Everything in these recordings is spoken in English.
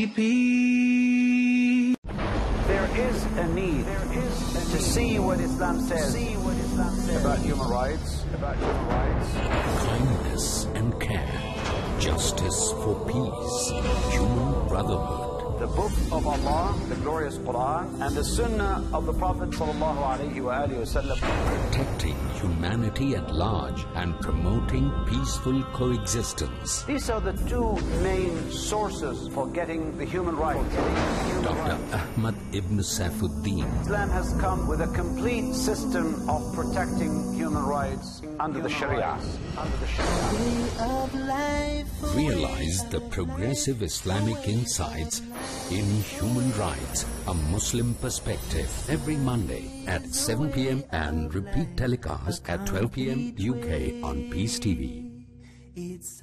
TP. There is a need to see what Islam says about human rights, about human rights. kindness and care, justice for peace, human brotherhood. The book of Allah, the glorious Quran, and the Sunnah of the Prophet sallallahu alaihi wasallam. protecting humanity at large and promoting peaceful coexistence. These are the two main sources for getting the human rights. Dr. Ahmad Ibn Saifuddin Islam has come with a complete system of protecting human rights under the Sharia. Under the Sharia. realized the progressive Islamic insights in human rights, a Muslim perspective, every Monday at 7 p.m. and repeat telecast at 12 p.m. UK on Peace TV. It's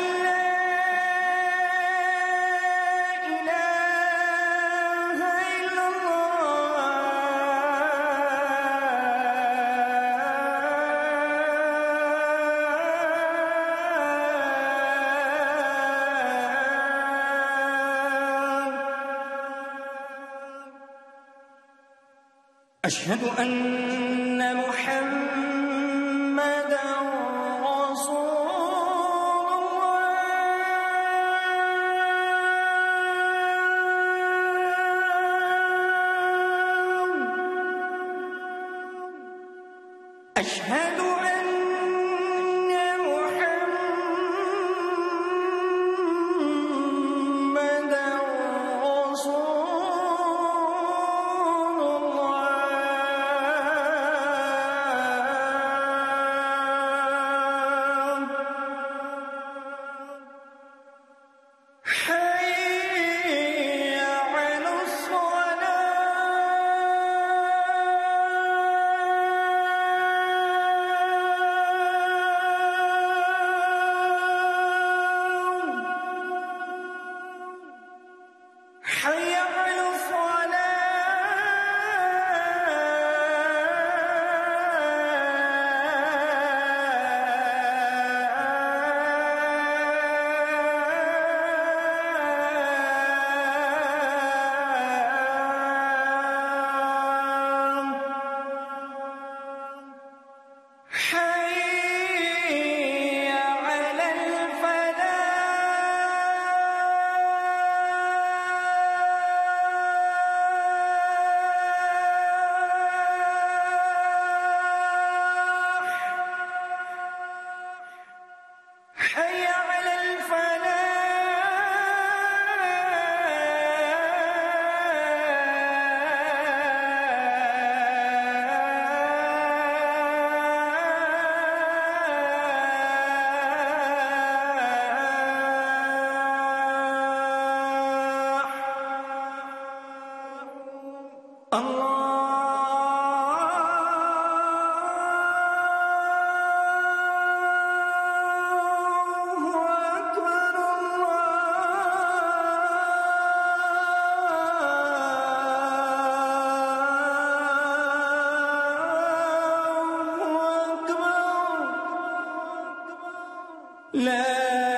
أشهد أن محمدا رسول الله. أشهد حي لا